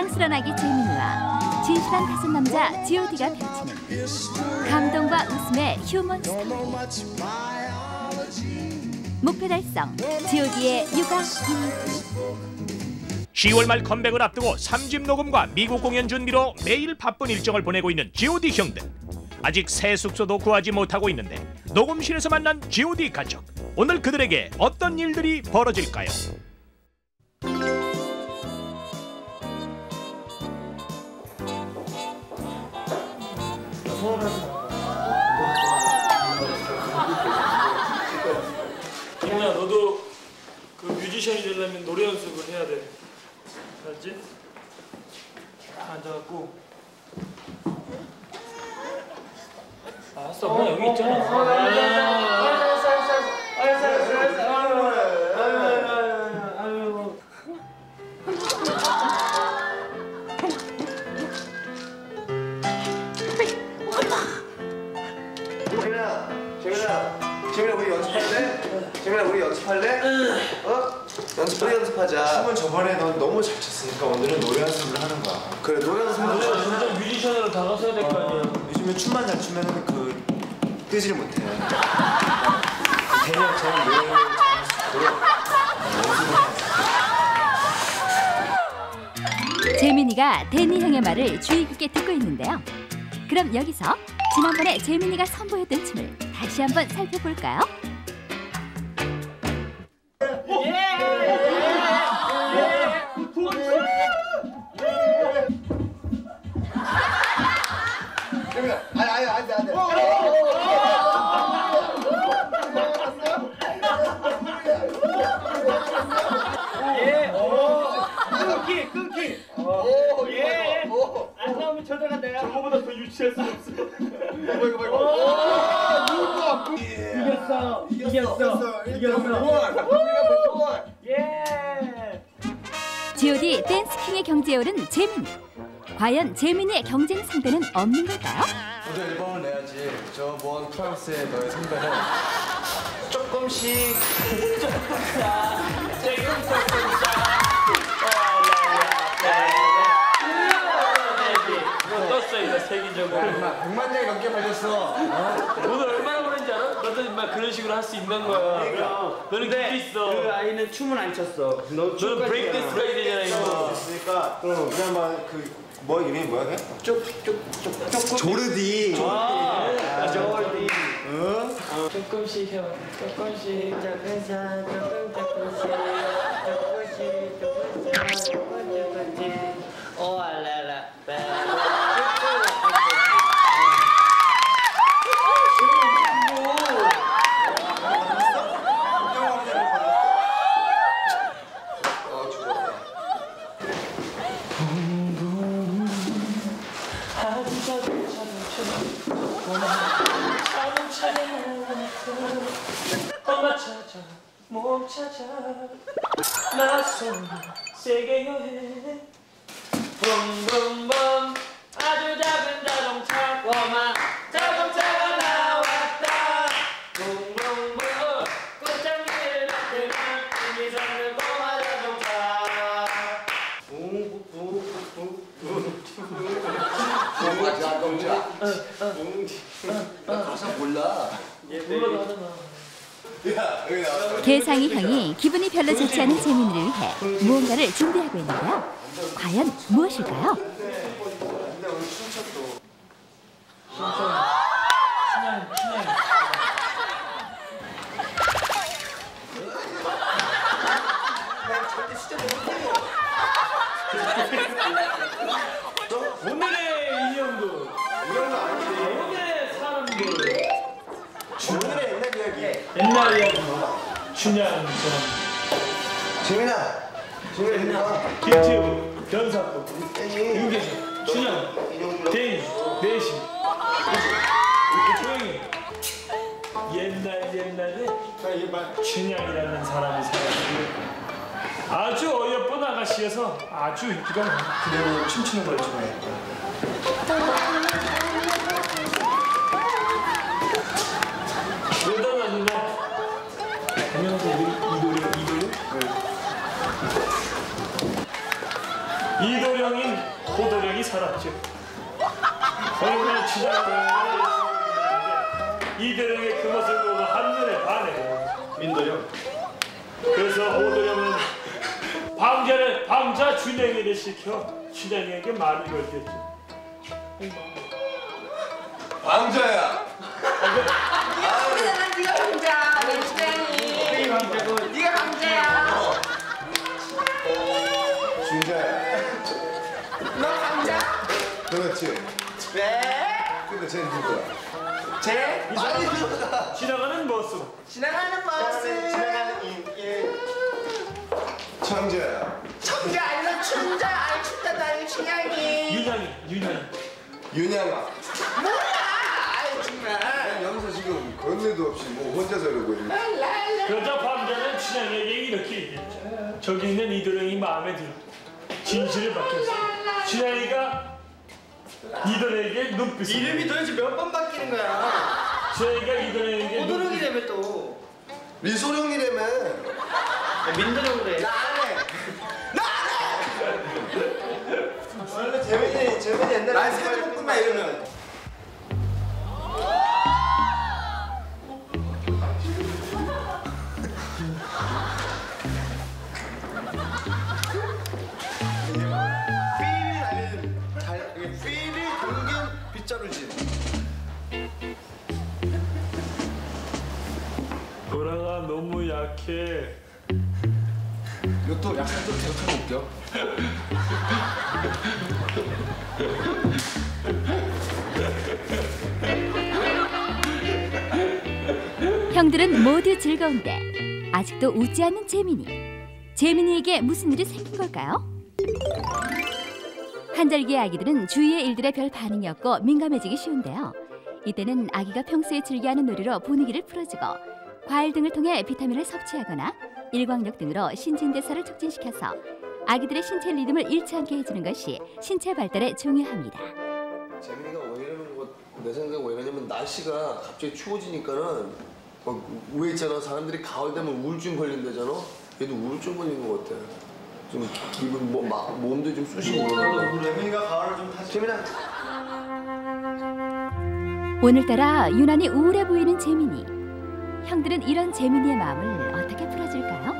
사랑스런 아기 재민이와 진실한 다섯 남자 G.O.D가 펼치는 감동과 웃음의 휴먼 스토리 목표 달성 G.O.D의 육아 일기 10월 말 컴백을 앞두고 3집 녹음과 미국 공연 준비로 매일 바쁜 일정을 보내고 있는 G.O.D 형들. 아직 새 숙소도 구하지 못하고 있는데 녹음실에서 만난 G.O.D 가족. 오늘 그들에게 어떤 일들이 벌어질까요? 김우야 너도 그 뮤지션이 되려면 노래 연습을 해야 돼. 알았지? 앉아갖고. 알았어 그냥 여기 있잖아. 알았어 재민아, 우리 연습할래? 재민아 우리 연습할래? 어? 연습 우리 연습하자. 춤은 저번에 넌 너무 잘 췄으니까 오늘은 노래 연습을 하는 거야. 그래 노래 연습 너는 하자. 진짜 뮤지션으로 다가서야 될 거 아니야 요즘에 춤만 잘 추면 그 뜨지를 못해. 대략처럼 노래를 잘할 수 있도록 재민이가 데니 형의 말을 주의 깊게 듣고 있는데요. 그럼 여기서 지난번에 재민이가 선보였던 춤을 다시 한번 살펴볼까요? G.O.D 댄스 킹의 경지에 오른 재민이. 과연 재민이의 경쟁 상대는 없는 걸까요? 먼저 앨범을 내야지. 저먼 프랑스의 너의 선배는 조금씩 떴어 이거 세계적으로 100만 장이 넘게 팔렸어. 오늘 얼마나? 너도 인마 그런 식으로 할 수 있는 거야. 너는 기도 있어. 그 아이는 춤은 안 췄어. 너 너는 브레이크 댄스 해야 되잖아 이거. 있으니까 그럼 우리 한번 그뭐 이름이 뭐야? 그냥? 쭉쭉쭉쭉 조르디. 아 저기 조금씩 해봐. 조금씩. 조금씩 조금 조금씩 조금씩 조금씩 조금 조금씩. 오 알라라 엄마 찾아 몸 찾아 낯선 세계 여행 붕붕붕 아주 작은 자동차 꼬마 자동차가 나왔다 붕붕붕 꽃장미를 만들면 이미선을 꼬마 자동차 뭐가 자동차. 나 가사 몰라. 야 여기 나와. 개상이 형이 기분이 별로 좋지 않은 재민이를 위해 무언가를 준비하고 있는데요. 과연 무엇일까요? 근데 오늘 춤췄도. 옛날 이야기 춘향처럼 재민아, 재민아. 김태우 변사또 아니, 윤계준 춘향 대인 이렇게 조용히 옛날 옛날에. 춘향이라는 사람이 살았고 아주 어여쁜 아가씨여서 아주 인기가 많아 그대로 춤추는 걸 좋아해. 이 이도령인 호도령이 살았죠. 얼마나 치장을 이도령의 그 모습을 보고 한눈에 반해. 민도령. 그래서 호도령은 방자를 방자 준영이를 시켜 준영이에게 말을 걸겠죠. 왕자야. 네가 강자. 그렇지. 왜? 근데 쟤 누구야? 쟤? 지나가는 모습. 지나가는 버스. 지나가는 일. 청자야. 청자 아니라 춘자. 아니 춘자도 아니고 춘향이. 윤향이, 윤향이. 윤양아. 뭐야? 아이 정말. 여기서 지금 건네도 없이 뭐 혼자서 이러고 있네. 그러자 방자는 춘향에게 이렇게 얘기했죠. 저기 있는 이도령이 마음에 들어. 진실을 밝혔어. 춘향이가 이도령에게 눈빛을. 이름이 도대체 몇 번 바뀌는 거야? 이도령에게 눈빛을. 호도령이라며 또. 리소룡이라며. 민도령으로 해. 원래 재민이 재민이 옛날에 난 세대볶음만 이러면. 자루 진. 도랑아 너무 약해. 이것도 약간 좀 대역하면 웃겨. 형들은 모두 즐거운데 아직도 웃지 않는 재민이. 재민이에게 무슨 일이 생긴 걸까요? 한절기의 아기들은 주위의 일들에 별 반응이 없고 민감해지기 쉬운데요. 이때는 아기가 평소에 즐겨하는 놀이로 분위기를 풀어주고 과일 등을 통해 비타민을 섭취하거나 일광욕 등으로 신진대사를 촉진시켜서 아기들의 신체 리듬을 잃지 않게 해주는 것이 신체 발달에 중요합니다. 재민이가 왜 이러는 거내 생각 왜 이러냐면 날씨가 갑자기 추워지니까는 막 왜 있잖아 사람들이 가을 되면 우울증 걸린다잖아 얘도 우울증 걸리는 것 같아 좀 기- 기분 뭐막 몸도 좀 쑤시고 그러고 레민이가 가을을 좀 타지. 재민아. 오늘따라 유난히 우울해 보이는 재민이. 형들은 이런 재민이의 마음을 어떻게 풀어줄까요?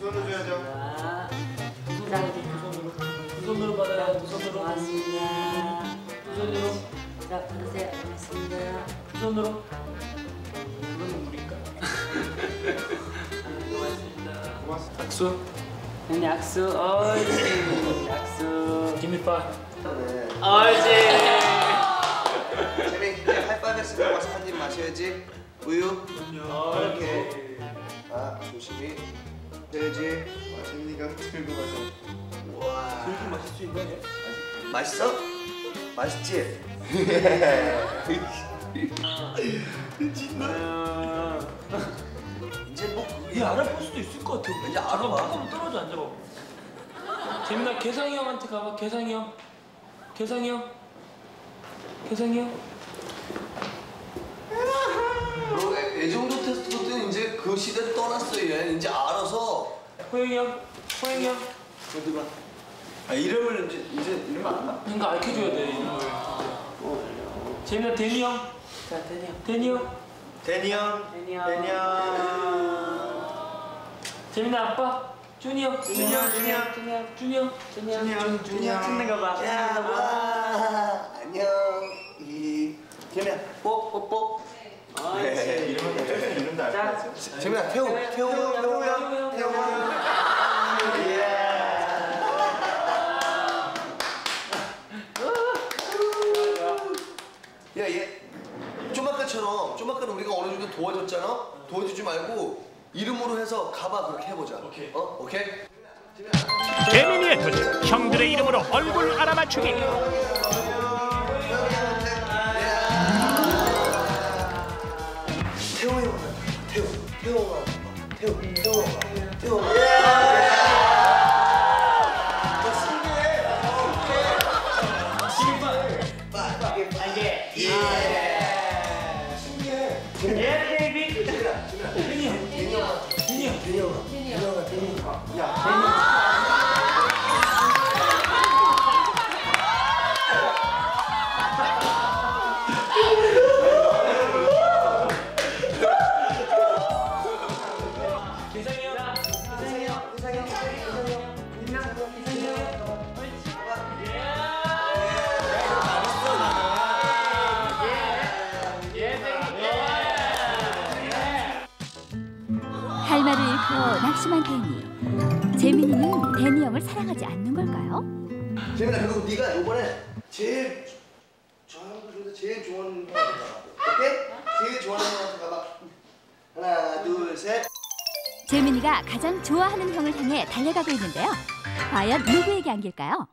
손을 줘야죠. 두 손으로 받아요. 두 손으로. 고맙습니다. 두 손으로. 자, 받으세요. 고맙습니다. 두 손으로. 네, 악수. 어이지. 악수. 김이빠. 어이지. 재민 하이파이브 했으면 와서 한 입 마셔야지. 우유. 이렇게. 아 조심히. 해야지. 재민이가 들고 가서. 와. 들고 마실 수 있네. 맛있어? 맛있지? 이제 뭐 얘 알아볼 수도 있을 것 같아. 이제 알아봐. 잠깐만 떨어져 앉아봐. 재민아 개상이 형한테 가봐. 개상이 형. 개상이 형. 개상이 형. 너 애- 애정도 테스트 때는 이제 그 시대를 떠났어 얘 이제 알아서 호영이 형. 호영이 형. 어디가? 아 이름을 이제 이제 이름 안 나? 뭔가 알려줘야 돼 이름을. 재민아 데니 형. 자, 대니요. 데니 형. 데니 형. 재민아 아빠. 준이 형. 준이 형. 준이 형. 준이 형 찍는 거 봐. 야, 찍는 거 봐. 와, 안녕. 이 재민아, 뽀, 뽀, 뽀. 네, 이름도 알 자, 재민아, 태우, 태우, 태우 형, 태우 형. 야, 얘 좀 아까처럼 좀 아까는 우리가 어느 정도 도와줬잖아. 도와주지 말고 이름으로 해서 가봐 그렇게 해보자. 오케이. 어, 오케이. 재민이의 도전 형들의 이름으로 얼굴 알아맞추기 태호 형, 태호, 태호 형, 태호, 태호 형, 태호 제니카. 야, 제니카. 낚시만 된 재민이는 데니 형을 사랑하지 않는 걸까요? 재민아 그리고 네가 이번에 제일 저 형들 중에서 제일 좋아하는 형한테 가봐 오케이? 제일 좋아하는 형한테 가봐 하나 둘셋 재민이가 가장 좋아하는 형을 향해 달려가고 있는데요. 과연 누구에게 안길까요?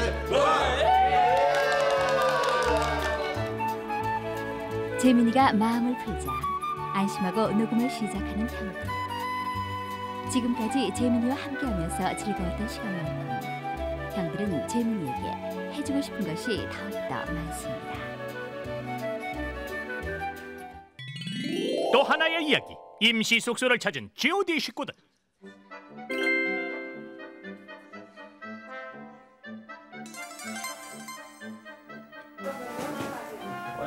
하나 둘셋 재민이가 마음을 풀자 안심하고 녹음을 시작하는 형들. 지금까지 재민이와 함께하면서 즐거웠던 시간만큼 형들은 재민이에게 해주고 싶은 것이 더욱더 많습니다. 또 하나의 이야기. 임시 숙소를 찾은 G.O.D 식구들.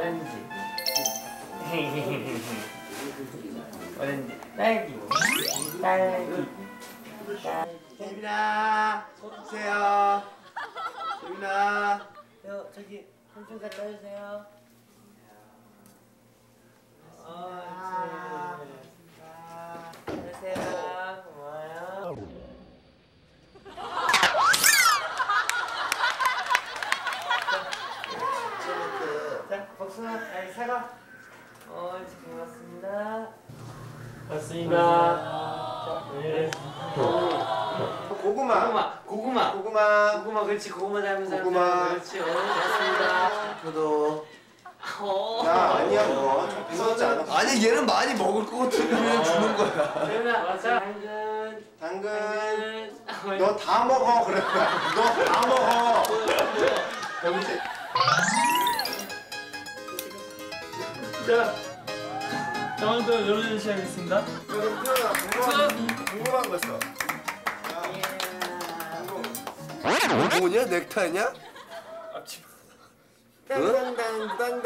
오렌지. 오렌지. 딸기. 딸기. 재민아 주세요 재민아 저 저기 삼촌 갖다 주세요. 어, 안녕하세요. 고마워요. 자, 복숭아, 아니 사과. 어, 고맙습니다. 고맙습니다. 자, 네. 고구마. 고구마, 고구마, 고구마 고구마, 그렇지, 고구마 닮은 사람. 고구마. 그렇지, 어, 고맙습니다. 저도. 어. 야 아니야 너 무섭지 않아? 아니 얘는 많이 먹을 것 같으면 주는 거야? 재민아, 자, 당근, 당근. 당근. 너 다 먹어 그래. 너 다 먹어. 여기 이제 자, 다음부터 여러분 시작하겠습니다. 궁금한 거 있어 뭐냐 넥타이냐? 땅땅땅땅땅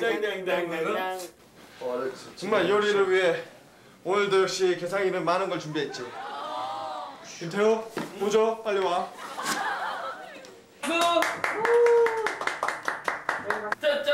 땡땡땡땡. 정말 요리를 위해 오늘도 역시 개상이는 많은 걸 준비했지 김태호 보조 빨리 와 짠짠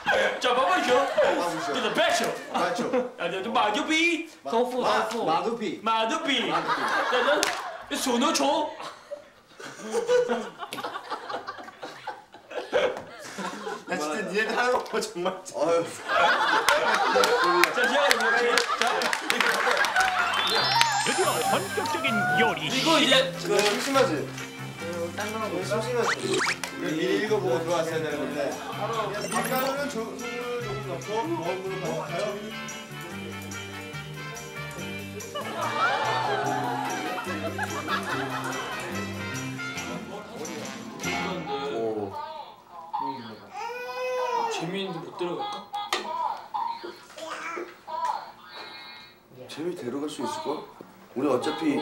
쪽파 부쇼. 그 배쇼. 맞죠? 아니. 토fu, 토fu. 마두피 만두 피. 나는 손으로 줘. 나 진짜 니네들 하는 거 정말 어휴 자, 시작해. 자, 드디어 본격적인 요리. 이거 이제 너 심심하지? 미리 읽어보고 들어왔어야 되는데 밀가루는 조금 넣고 물을 반복하여 오. 재미있는데 못 들어갈까? 재미 데려갈 수 있을걸? 우리 어차피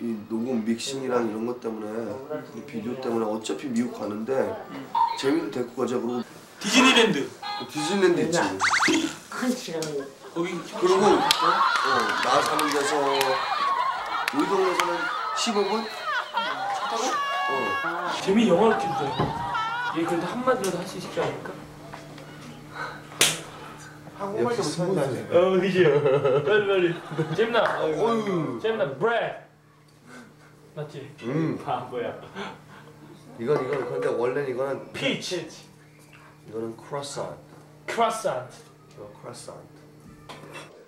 이 녹음 믹싱이랑 이런 것 때문에 이 비디오 때문에 어차피 미국 가는데 재민이도 데리고 가자 그러고 디즈니랜드. 디즈니랜드 있지 거기 그리고 어, 나 사는 데서 우리 동네에서는 15분? 어. 재민이 영어를 시킨대. 얘 근데 한마디라도 할 수 있지 않을까? 한국말도 못한다지 어, 그지. 빨리 빨리. 재민아. 재민아, bread. 맞지? 음. 바보야. 이건 이건 근데 원래는 이거는 peach. 이거는 croissant croissant. 어, croissant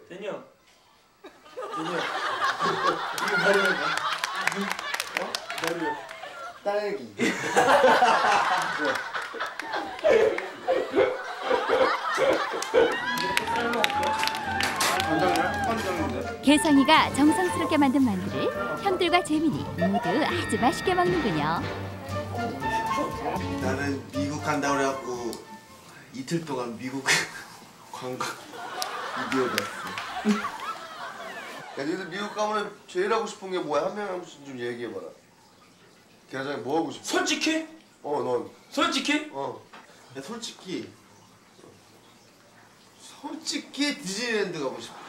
대니 형. 딸기 개성이가 정성스럽게 만든 만두를 형들과 재민이 모두 아주 맛있게 먹는군요. 나는 미국 간다 그래갖고 이틀 동안 미국 관광 봤어. 야, 니들 미국 가면 제일 하고 싶은 게 뭐야? 한 명한 명씩 좀 얘기해봐라. 계장이 뭐 하고 싶어? 솔직히 어, 넌. 솔직히 어. 야, 솔직히. 솔직히 디즈니랜드 가고 싶어.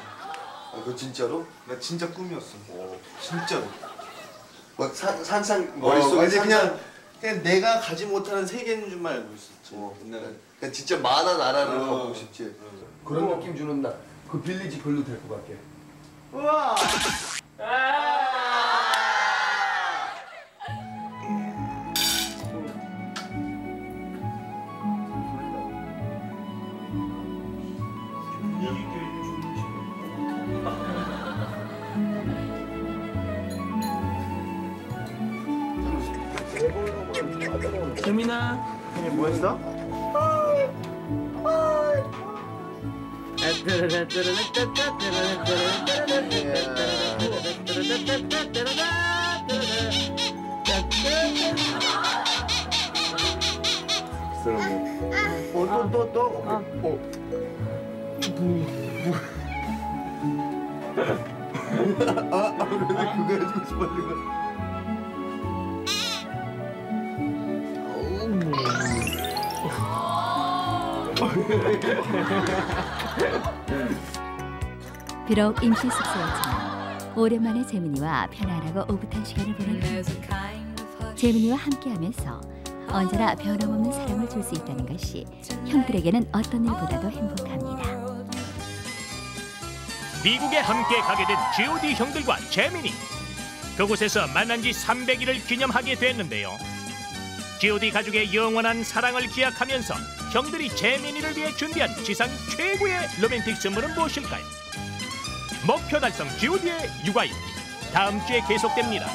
아, 그거 진짜로? 나 진짜 꿈이었어. 진짜로. 막 상, 상상 머릿속에 완전 상상- 그냥- 그냥 내가 가지 못하는 세계인 줄만 알고 있었지. 어, 옛날에. 그냥 진짜 만화 나라를 어. 가보고 싶지. 그런 느낌 주는 나. 그 빌리지 별로 될 것 같아. 우와. 재민아. 뭐 했어? 어, 또, 또, 또. 어. 아, 아, 근데 그거 해주고 싶었는 거. 비록 임시 숙소였지만 오랜만에 재민이와 편안하고 오붓한 시간을 형들. 재민이와 함께하면서 언제나 변함없는 사랑을 줄 수 있다는 것이 형들에게는 어떤 일보다도 행복합니다. 미국에 함께 가게 된 G.O.D 형들과 재민이 그곳에서 만난 지 300일을 기념하게 됐는데요. G.O.D 가족의 영원한 사랑을 기약하면서 형들이 재민이를 위해 준비한 지상 최고의 로맨틱 선물은 무엇일까요? 목표 달성 G.O.D의 육아일 다음 주에 계속됩니다.